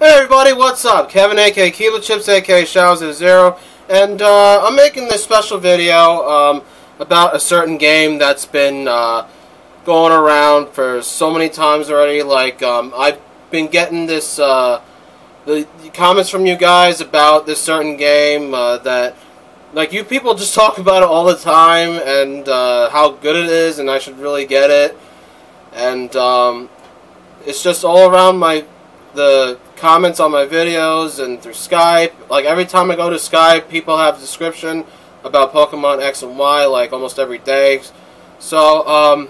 Hey everybody, what's up? Kevin aka Kilo Chips aka ShadowWolf Zero, and uh, I'm making this special video um, about a certain game that's been uh, going around for so many times already. Like um, I've been getting this uh, the comments from you guys about this certain game uh, that like you people just talk about it all the time and uh, how good it is, and I should really get it, and um, it's just all around my the comments on my videos and through Skype. Like every time I go to Skype, people have a description about Pokemon X and Y, like almost every day. So, um,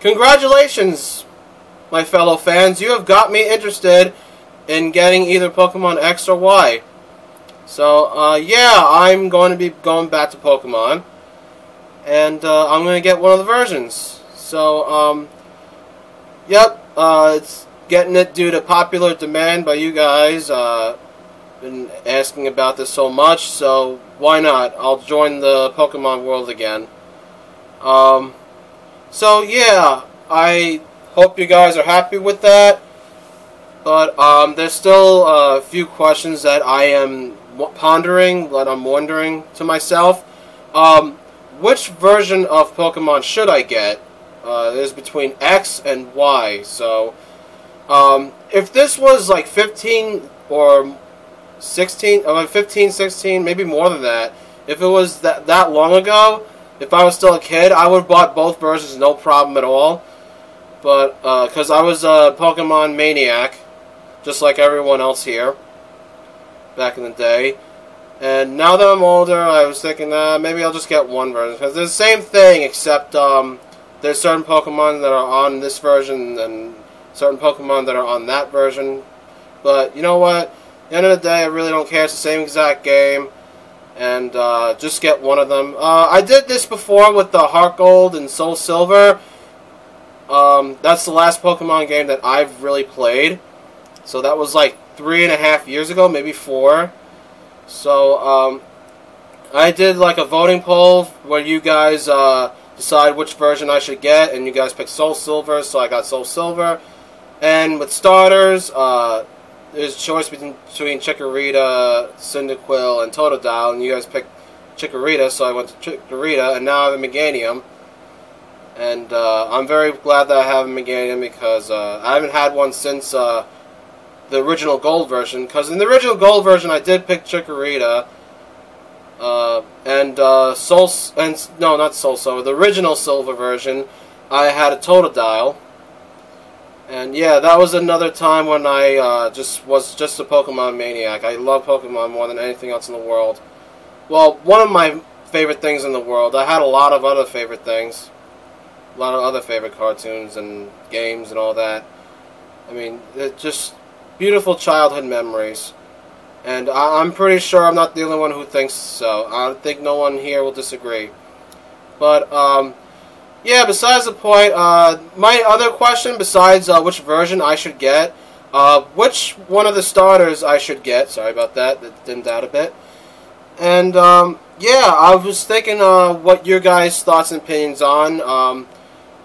congratulations, my fellow fans. You have got me interested in getting either Pokemon X or Y. So, uh, yeah, I'm going to be going back to Pokemon. And uh, I'm going to get one of the versions. So, um, yep, uh, it's getting it due to popular demand by you guys. Uh, been asking about this so much, so why not? I'll join the Pokemon world again. Um, so yeah, I hope you guys are happy with that. But um, there's still a few questions that I am pondering, that I'm wondering to myself. Um, which version of Pokemon should I get? Uh, between X and Y, so um, if this was like 15 or 16, uh, 15, 16, maybe more than that, if it was that, that long ago, if I was still a kid, I would have bought both versions no problem at all. But, because uh, I was a Pokemon maniac, just like everyone else here, back in the day. And now that I'm older, I was thinking, uh, maybe I'll just get one version. Because it's the same thing, except um, there's certain Pokemon that are on this version and certain Pokemon that are on that version. But you know what? At the end of the day, I really don't care. It's the same exact game. And uh, just get one of them. Uh, I did this before with the Heart Gold and Soul Silver. Um, that's the last Pokemon game that I've really played. So that was like three and a half years ago, maybe four. So um, I did like a voting poll where you guys uh, decide which version I should get, and you guys picked Soul Silver, so I got Soul Silver. And with starters, uh, there's a choice between, Chikorita, Cyndaquil, and Totodile, and you guys picked Chikorita, so I went to Chikorita, and now I have a Meganium. And uh, I'm very glad that I have a Meganium because uh, I haven't had one since uh, the original Gold version. Because in the original Gold version, I did pick Chikorita. Uh, and uh, Soul, and no, not Silver. The original Silver version, I had a Totodile. And yeah, that was another time when I uh, just was just a Pokemon maniac. I love Pokemon more than anything else in the world. Well, one of my favorite things in the world. I had a lot of other favorite things. A lot of other favorite cartoons and games and all that. I mean, just beautiful childhood memories. And I I'm pretty sure I'm not the only one who thinks so. I think no one here will disagree. But, um, yeah, besides the point, uh, my other question, besides uh, which version I should get, uh, which one of the starters I should get, sorry about that, that dimmed out a bit. And, um, yeah, I was thinking uh, what your guys' thoughts and opinions on, um,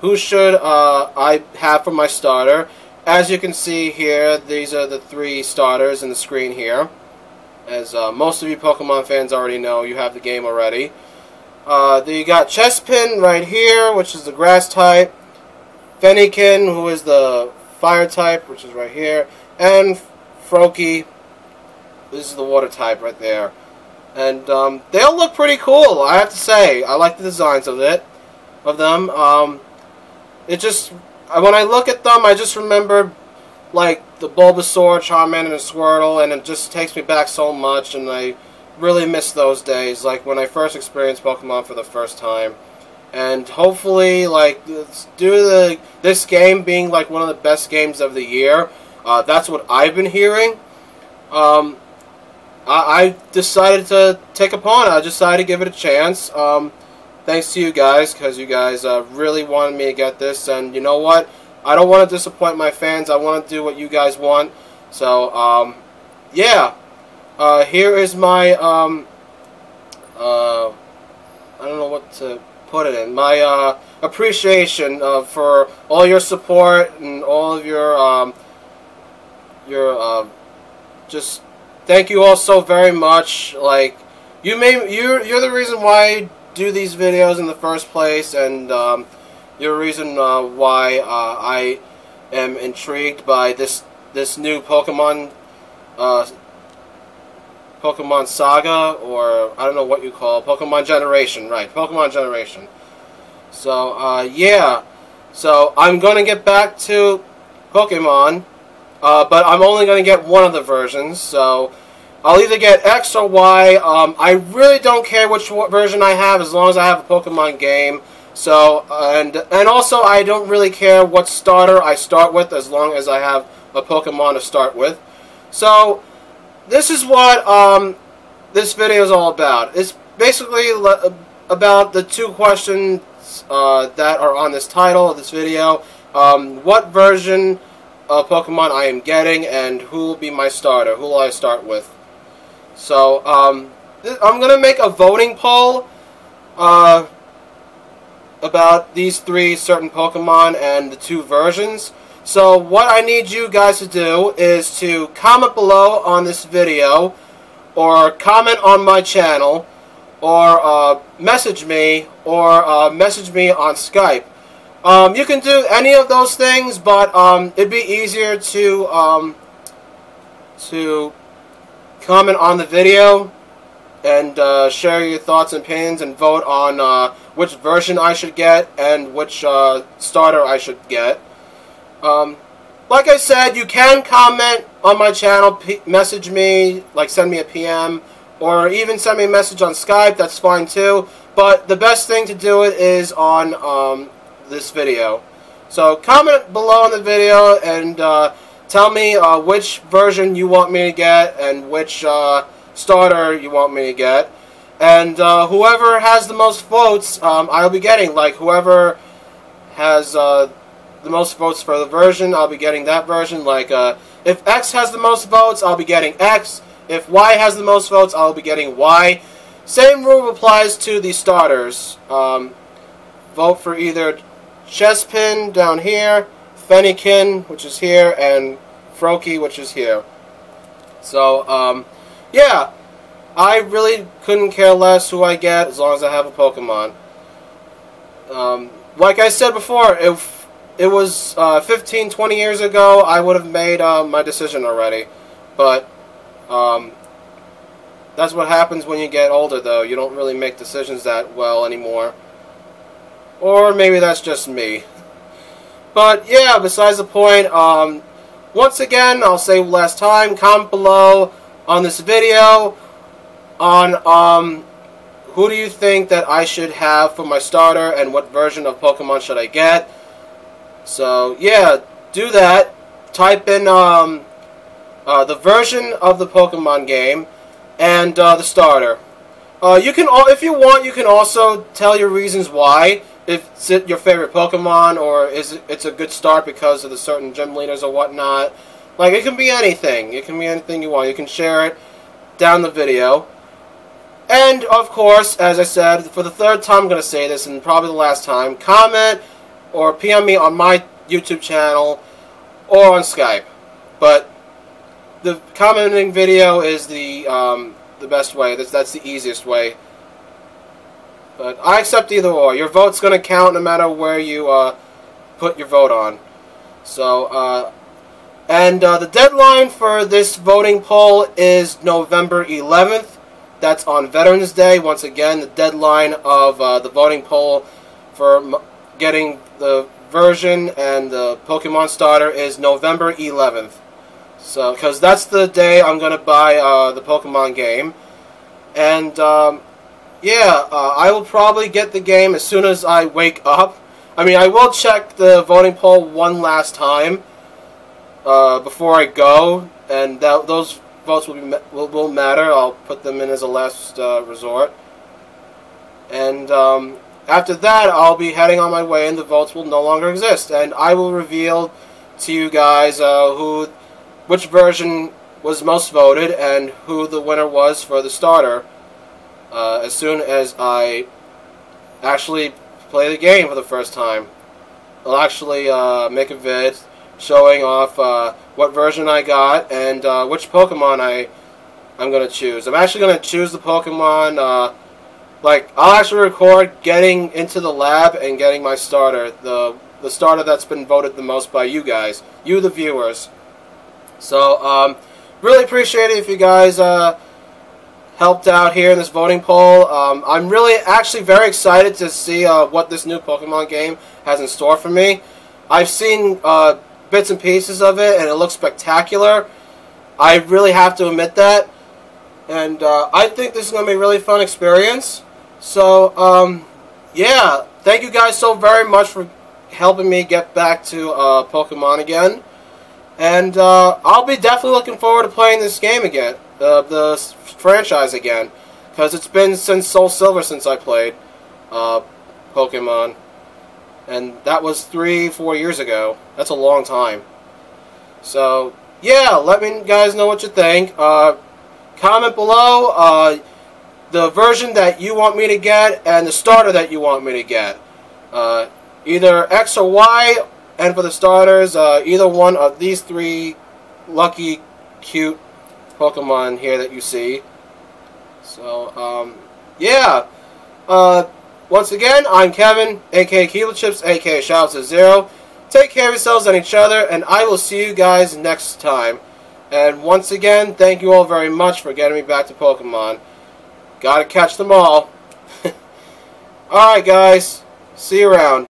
who should uh, I have for my starter. As you can see here, these are the three starters in the screen here. As uh, most of you Pokemon fans already know, you have the game already. Uh, you got Chespin right here, which is the grass type. Fennekin, who is the fire type, which is right here. And Froakie, this is the water type right there. And um, they all look pretty cool, I have to say. I like the designs of it, of them. Um, it just, when I look at them, I just remember, like, the Bulbasaur, Charmander, and Squirtle, and it just takes me back so much, and I really miss those days, like when I first experienced Pokemon for the first time. And hopefully, like, due to the, this game being like one of the best games of the year, uh, that's what I've been hearing. Um, I, I, decided to take upon it. I decided to give it a chance. Um, thanks to you guys, because you guys uh, really wanted me to get this. And you know what? I don't want to disappoint my fans. I want to do what you guys want. So, um, yeah. Uh, here is my, um, uh, I don't know what to put it in, my uh, appreciation uh, for all your support and all of your um, your uh, just thank you all so very much. Like you may you're you're the reason why I do these videos in the first place, and um, you're the reason uh, why I am intrigued by this this new Pokemon Pokemon Saga, or I don't know what you call it, Pokemon Generation, right? Pokemon Generation. So uh, yeah, so I'm gonna get back to Pokemon, uh, but I'm only gonna get one of the versions. So I'll either get X or Y. Um, I really don't care which version I have as long as I have a Pokemon game. So and and also I don't really care what starter I start with as long as I have a Pokemon to start with. So this is what um, this video is all about. It's basically about the two questions uh, that are on this title of this video. Um, what version of Pokemon I am getting and who will be my starter. Who will I start with? So, um, I'm going to make a voting poll uh, about these three certain Pokemon and the two versions. So what I need you guys to do is to comment below on this video or comment on my channel or uh, message me or uh, message me on Skype. Um, you can do any of those things, but um, it'd be easier to um, to comment on the video and uh, share your thoughts and opinions and vote on uh, which version I should get and which uh, starter I should get. Um, like I said, you can comment on my channel, message me, like send me a PM, or even send me a message on Skype, that's fine too. But the best thing to do it is on um, this video. So comment below on the video and uh, tell me uh, which version you want me to get and which uh, starter you want me to get. And uh, whoever has the most votes, um, I'll be getting. Like whoever has uh, the most votes for the version, I'll be getting that version. Like, uh, if X has the most votes, I'll be getting X. If Y has the most votes, I'll be getting Y. Same rule applies to the starters. Um, vote for either Chespin down here, Fennekin, which is here, and Froakie, which is here. So, um, yeah, I really couldn't care less who I get as long as I have a Pokemon. Um, like I said before, if it was uh, 15, 20 years ago, I would have made uh, my decision already. But um, that's what happens when you get older, though. You don't really make decisions that well anymore. Or maybe that's just me. But yeah, besides the point, um, once again, I'll say last time, comment below on this video on um, who do you think that I should have for my starter and what version of Pokemon should I get. So yeah, do that. Type in um, uh, the version of the Pokemon game and uh, the starter. Uh, you can, if you want, you can also tell your reasons why. If it's your favorite Pokemon, or is it, it's a good start because of the certain gym leaders or whatnot. Like it can be anything. It can be anything you want. You can share it down the video. And of course, as I said, for the third time, I'm going to say this, and probably the last time. Comment or PM me on my YouTube channel or on Skype. But the commenting video is the um, the best way. That's that's the easiest way. But I accept either or. Your vote's going to count no matter where you uh, put your vote on. So, uh, and uh, the deadline for this voting poll is November 11th. That's on Veterans Day. Once again, the deadline of uh, the voting poll for getting the version and the Pokemon starter is November 11th. So, because that's the day I'm going to buy uh, the Pokemon game. And, um, yeah, uh, I will probably get the game as soon as I wake up. I mean, I will check the voting poll one last time uh, before I go, and that, those votes will, be, will, will matter. I'll put them in as a last uh, resort. And, um, after that, I'll be heading on my way and the votes will no longer exist. And I will reveal to you guys uh, who, which version was most voted and who the winner was for the starter uh, as soon as I actually play the game for the first time. I'll actually uh, make a vid showing off uh, what version I got and uh, which Pokemon I I'm gonna choose. I'm actually gonna choose the Pokemon. Uh, like I'll actually record getting into the lab and getting my starter, the the starter that's been voted the most by you guys, you the viewers. So um, really appreciate it if you guys uh, helped out here in this voting poll. Um, I'm really actually very excited to see uh, what this new Pokemon game has in store for me. I've seen uh, bits and pieces of it, and it looks spectacular. I really have to admit that. And uh, I think this is going to be a really fun experience. So, um, yeah, thank you guys so very much for helping me get back to uh, Pokemon again. And uh, I'll be definitely looking forward to playing this game again, uh, the franchise again. Because it's been since Soul Silver since I played uh, Pokemon. And that was three, four years ago. That's a long time. So, yeah, let me guys know what you think. Uh, comment below uh, the version that you want me to get and the starter that you want me to get. Uh, either X or Y, and for the starters, uh, either one of these three lucky, cute Pokemon here that you see. So, um, yeah. Once again, I'm Kevin, aka Kilo Chips, aka Shouts to Zero. Take care of yourselves and each other, and I will see you guys next time. And once again, thank you all very much for getting me back to Pokemon. Gotta catch them all. Alright guys, see you around.